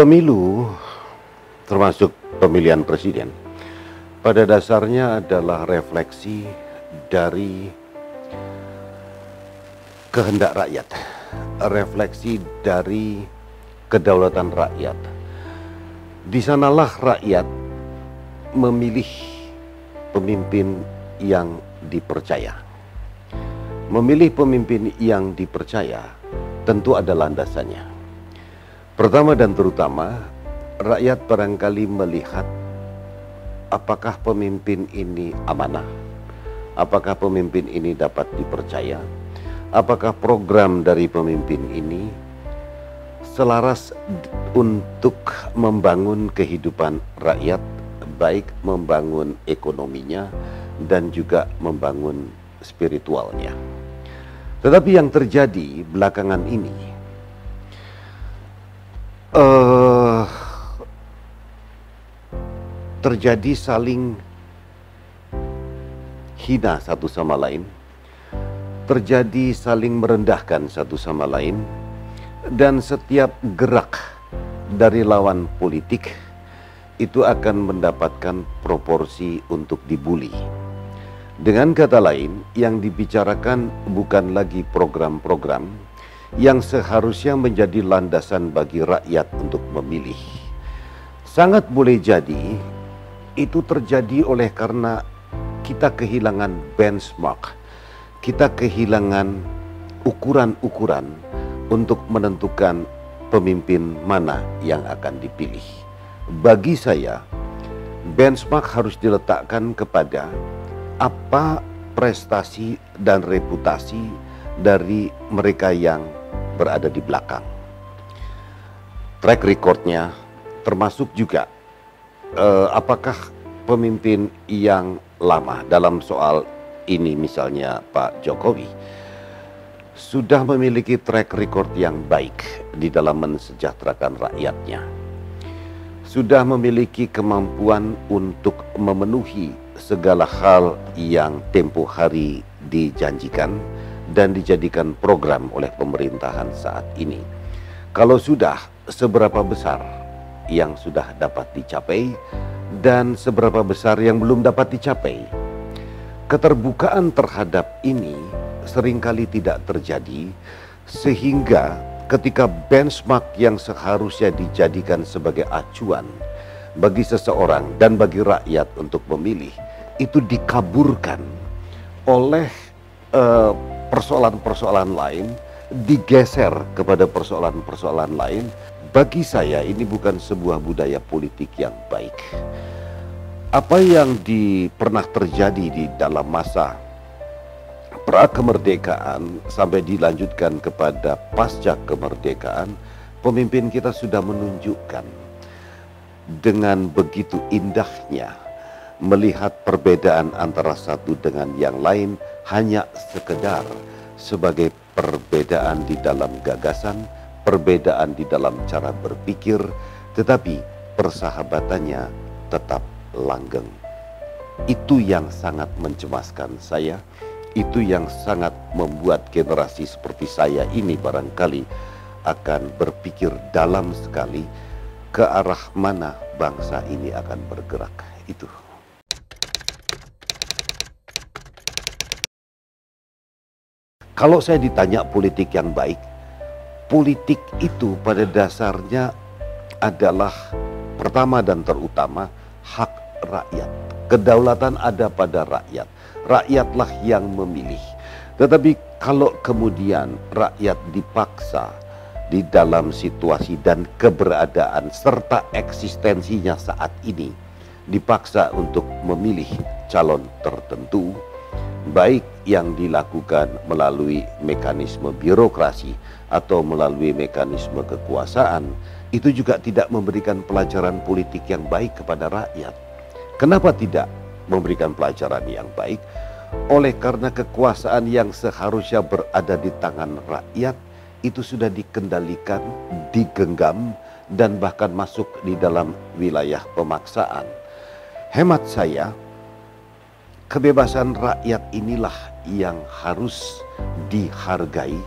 Pemilu, termasuk pemilihan presiden, pada dasarnya adalah refleksi dari kehendak rakyat, refleksi dari kedaulatan rakyat. Di sanalah rakyat memilih pemimpin yang dipercaya. Memilih pemimpin yang dipercaya tentu ada landasannya. Pertama dan terutama, rakyat barangkali melihat apakah pemimpin ini amanah, apakah pemimpin ini dapat dipercaya, apakah program dari pemimpin ini selaras untuk membangun kehidupan rakyat, baik membangun ekonominya dan juga membangun spiritualnya. Tetapi yang terjadi belakangan ini, uh, terjadi saling hina satu sama lain, terjadi saling merendahkan satu sama lain, dan setiap gerak dari lawan politik itu akan mendapatkan proporsi untuk dibully. Dengan kata lain, yang dibicarakan bukan lagi program-program yang seharusnya menjadi landasan bagi rakyat untuk memilih. Sangat boleh jadi itu terjadi oleh karena kita kehilangan benchmark, kita kehilangan ukuran-ukuran untuk menentukan pemimpin mana yang akan dipilih. Bagi saya, benchmark harus diletakkan kepada apa prestasi dan reputasi dari mereka yang berada di belakang. Track recordnya termasuk juga eh, apakah pemimpin yang lama dalam soal ini misalnya Pak Jokowi sudah memiliki track record yang baik di dalam mensejahterakan rakyatnya. Sudah memiliki kemampuan untuk memenuhi segala hal yang tempo hari dijanjikan dan dijadikan program oleh pemerintahan saat ini. Kalau sudah, seberapa besar yang sudah dapat dicapai dan seberapa besar yang belum dapat dicapai? Keterbukaan terhadap ini sering kali tidak terjadi sehingga ketika benchmark yang seharusnya dijadikan sebagai acuan bagi seseorang dan bagi rakyat untuk memilih itu dikaburkan oleh persoalan persoalan-persoalan lain, digeser kepada persoalan-persoalan lain. Bagi saya ini bukan sebuah budaya politik yang baik. Apa yang di, pernah terjadi di dalam masa pra kemerdekaan sampai dilanjutkan kepada pasca kemerdekaan, pemimpin kita sudah menunjukkan dengan begitu indahnya melihat perbedaan antara satu dengan yang lain hanya sekedar sebagai perbedaan di dalam gagasan, perbedaan di dalam cara berpikir, tetapi persahabatannya tetap langgeng. Itu yang sangat mencemaskan saya, itu yang sangat membuat generasi seperti saya ini barangkali akan berpikir dalam sekali ke arah mana bangsa ini akan bergerak. Itu. Kalau saya ditanya politik yang baik, politik itu pada dasarnya adalah pertama dan terutama hak rakyat. Kedaulatan ada pada rakyat. Rakyatlah yang memilih. Tetapi kalau kemudian rakyat dipaksa di dalam situasi dan keberadaan serta eksistensinya saat ini dipaksa untuk memilih calon tertentu, baik yang dilakukan melalui mekanisme birokrasi atau melalui mekanisme kekuasaan, itu juga tidak memberikan pelajaran politik yang baik kepada rakyat. Kenapa tidak memberikan pelajaran yang baik? Oleh karena kekuasaan yang seharusnya berada di tangan rakyat itu sudah dikendalikan, digenggam, dan bahkan masuk di dalam wilayah pemaksaan. Hemat saya, Kebebasan rakyat inilah yang harus dihargai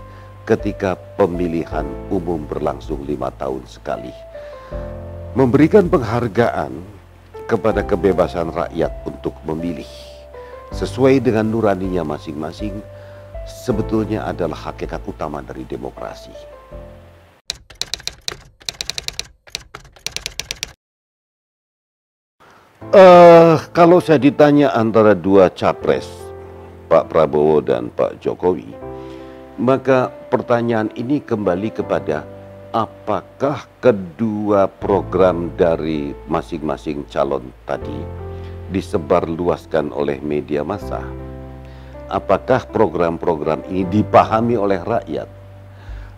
ketika pemilihan umum berlangsung lima tahun sekali. memberikan penghargaan kepada kebebasan rakyat untuk memilih sesuai dengan nuraninya masing-masing sebetulnya adalah hakikat utama dari demokrasi. Uh, kalau saya ditanya antara dua capres, Pak Prabowo dan Pak Jokowi, maka pertanyaan ini kembali kepada apakah kedua program dari masing-masing calon tadi disebarluaskan oleh media massa? Apakah program-program ini dipahami oleh rakyat?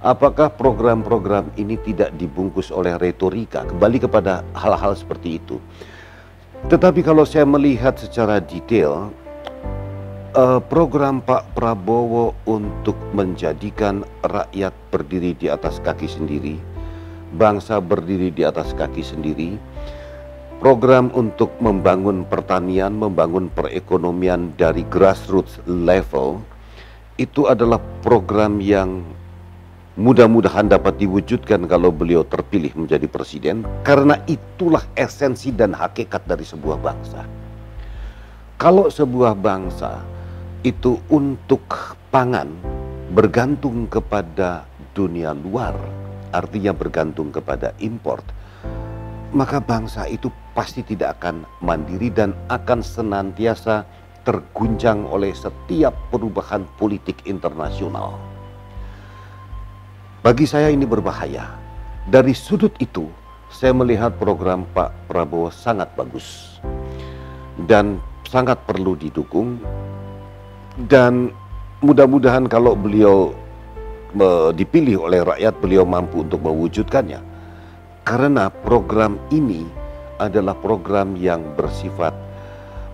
Apakah program-program ini tidak dibungkus oleh retorika? Kembali kepada hal-hal seperti itu. Tetapi kalau saya melihat secara detail, uh, program Pak Prabowo untuk menjadikan rakyat berdiri di atas kaki sendiri, bangsa berdiri di atas kaki sendiri, program untuk membangun pertanian, membangun perekonomian dari grassroots level, itu adalah program yang mudah-mudahan dapat diwujudkan kalau beliau terpilih menjadi presiden karena itulah esensi dan hakikat dari sebuah bangsa. Kalau sebuah bangsa itu untuk pangan bergantung kepada dunia luar, artinya bergantung kepada import, maka bangsa itu pasti tidak akan mandiri dan akan senantiasa terguncang oleh setiap perubahan politik internasional. Bagi saya ini berbahaya. Dari sudut itu, saya melihat program Pak Prabowo sangat bagus dan sangat perlu didukung. Dan mudah-mudahan kalau beliau dipilih oleh rakyat, beliau mampu untuk mewujudkannya. Karena program ini adalah program yang bersifat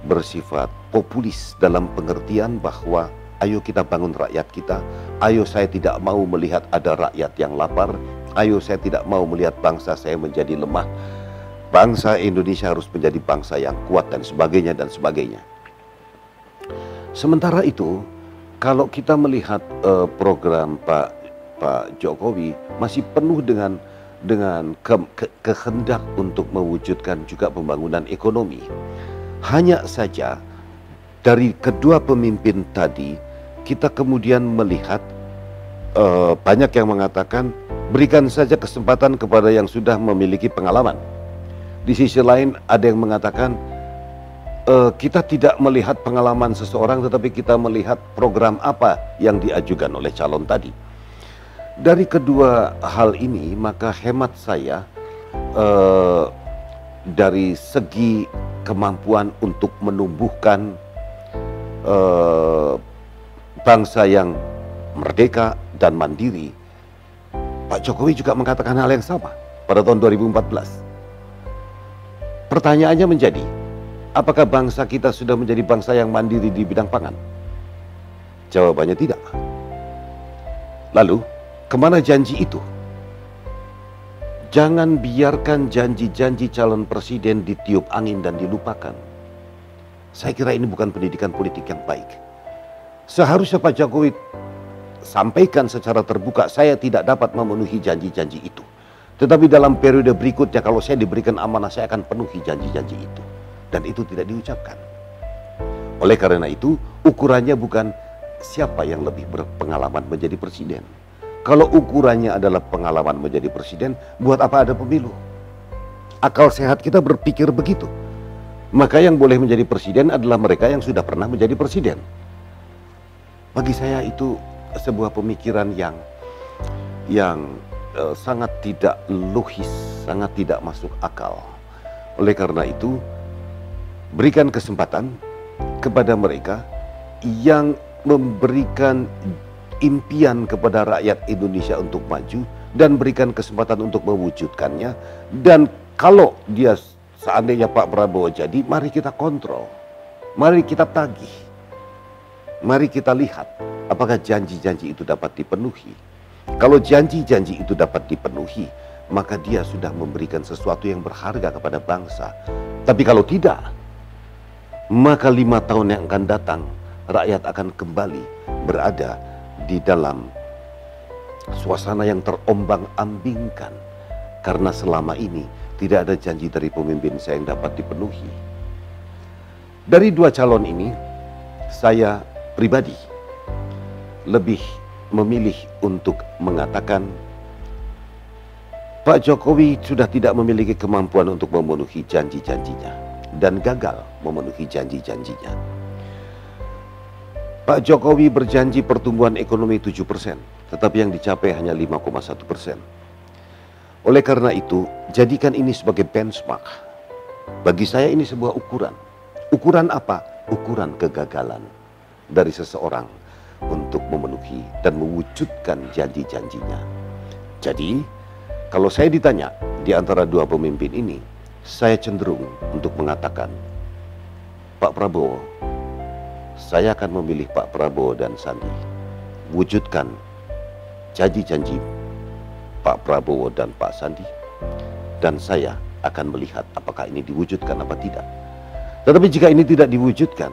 bersifat populis dalam pengertian bahwa Ayo kita bangun rakyat kita. Ayo saya tidak mau melihat ada rakyat yang lapar. Ayo saya tidak mau melihat bangsa saya menjadi lemah. Bangsa Indonesia harus menjadi bangsa yang kuat dan sebagainya dan sebagainya. Sementara itu, kalau kita melihat uh, program Pak Pak Jokowi masih penuh dengan dengan ke, ke, kehendak untuk mewujudkan juga pembangunan ekonomi. Hanya saja dari kedua pemimpin tadi kita kemudian melihat uh, banyak yang mengatakan berikan saja kesempatan kepada yang sudah memiliki pengalaman. Di sisi lain ada yang mengatakan uh, kita tidak melihat pengalaman seseorang tetapi kita melihat program apa yang diajukan oleh calon tadi. Dari kedua hal ini maka hemat saya uh, dari segi kemampuan untuk menumbuhkan uh, bangsa yang merdeka dan mandiri, Pak Jokowi juga mengatakan hal yang sama pada tahun 2014. Pertanyaannya menjadi, apakah bangsa kita sudah menjadi bangsa yang mandiri di bidang pangan? Jawabannya tidak. Lalu, ke mana janji itu? Jangan biarkan janji-janji calon presiden ditiup angin dan dilupakan. Saya kira ini bukan pendidikan politik yang baik. Seharusnya Pak Jokowi sampaikan secara terbuka, saya tidak dapat memenuhi janji-janji itu. Tetapi dalam periode berikutnya kalau saya diberikan amanah, saya akan penuhi janji-janji itu. Dan itu tidak diucapkan. Oleh karena itu, ukurannya bukan siapa yang lebih berpengalaman menjadi presiden. Kalau ukurannya adalah pengalaman menjadi presiden, buat apa ada pemilu? Akal sehat kita berpikir begitu. Maka yang boleh menjadi presiden adalah mereka yang sudah pernah menjadi presiden. Bagi saya itu sebuah pemikiran yang yang uh, sangat tidak logis, sangat tidak masuk akal. Oleh karena itu, berikan kesempatan kepada mereka yang memberikan impian kepada rakyat Indonesia untuk maju dan berikan kesempatan untuk mewujudkannya. Dan kalau dia seandainya Pak Prabowo jadi mari kita kontrol. Mari kita tagih Mari kita lihat apakah janji-janji itu dapat dipenuhi. Kalau janji-janji itu dapat dipenuhi, maka dia sudah memberikan sesuatu yang berharga kepada bangsa. Tapi kalau tidak, maka lima tahun yang akan datang, rakyat akan kembali berada di dalam suasana yang terombang-ambingkan. Karena selama ini tidak ada janji dari pemimpin saya yang dapat dipenuhi. Dari dua calon ini, saya pribadi lebih memilih untuk mengatakan Pak Jokowi sudah tidak memiliki kemampuan untuk memenuhi janji-janjinya dan gagal memenuhi janji-janjinya. Pak Jokowi berjanji pertumbuhan ekonomi 7 persen, tetapi yang dicapai hanya 5,1 persen. Oleh karena itu, jadikan ini sebagai benchmark. Bagi saya ini sebuah ukuran. Ukuran apa? Ukuran kegagalan dari seseorang untuk memenuhi dan mewujudkan janji-janjinya. Jadi, kalau saya ditanya di antara dua pemimpin ini, saya cenderung untuk mengatakan, Pak Prabowo, saya akan memilih Pak Prabowo dan Sandi. Wujudkan janji-janji Pak Prabowo dan Pak Sandi dan saya akan melihat apakah ini diwujudkan apa tidak. Tetapi jika ini tidak diwujudkan,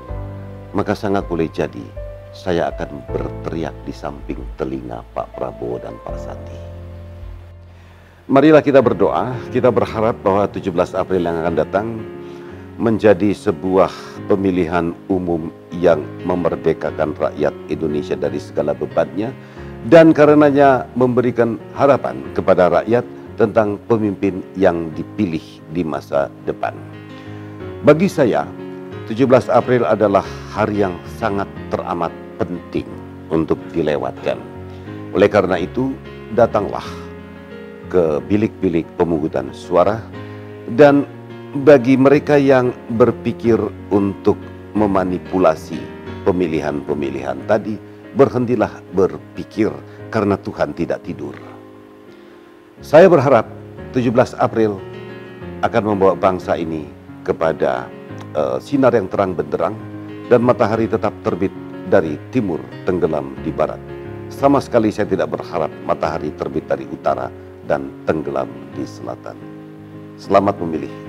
maka sangat boleh jadi saya akan berteriak di samping telinga Pak Prabowo dan Pak Sandi. Marilah kita berdoa, kita berharap bahwa 17 April yang akan datang menjadi sebuah pemilihan umum yang memerdekakan rakyat Indonesia dari segala bebannya dan karenanya memberikan harapan kepada rakyat tentang pemimpin yang dipilih di masa depan. Bagi saya, 17 April adalah hari yang sangat teramat penting untuk dilewatkan. Oleh karena itu, datanglah ke bilik-bilik pemungutan suara dan bagi mereka yang berpikir untuk memanipulasi pemilihan-pemilihan tadi, berhentilah berpikir karena Tuhan tidak tidur. Saya berharap 17 April akan membawa bangsa ini kepada uh, sinar yang terang benderang dan matahari tetap terbit dari timur tenggelam di barat. Sama sekali saya tidak berharap matahari terbit dari utara dan tenggelam di selatan. Selamat memilih